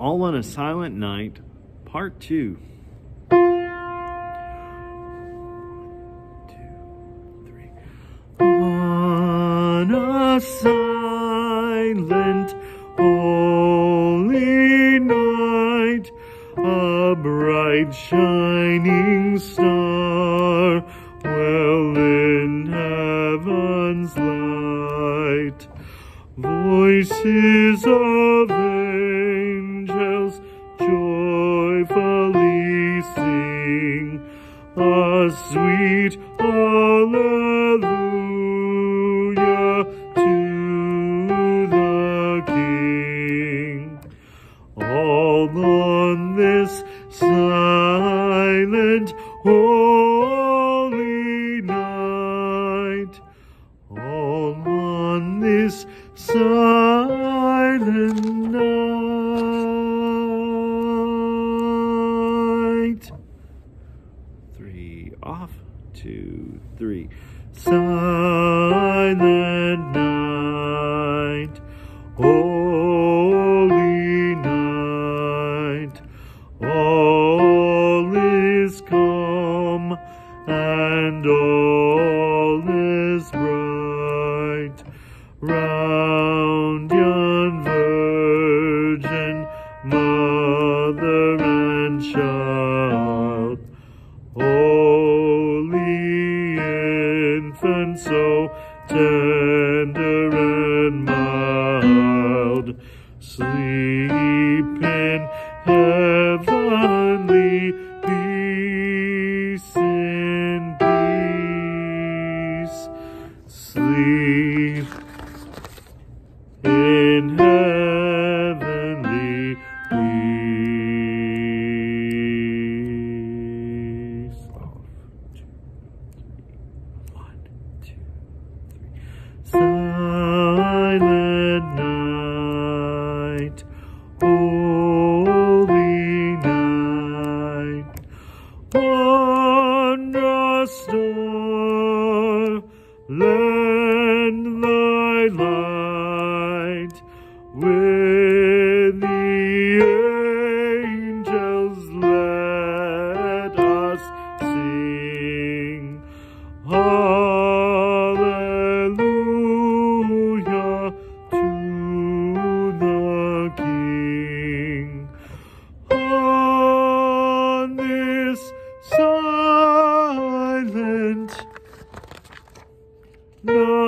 All on a Silent Night, Part 2. On a silent, holy night, a bright shining star well in heaven's light. Voices of sweet hallelujah to the King. All on this silent, holy night. All on this silent two, three. Silent night, holy night, all is calm and all is bright round yon virgin mother and child. So tender and mild, sleep No.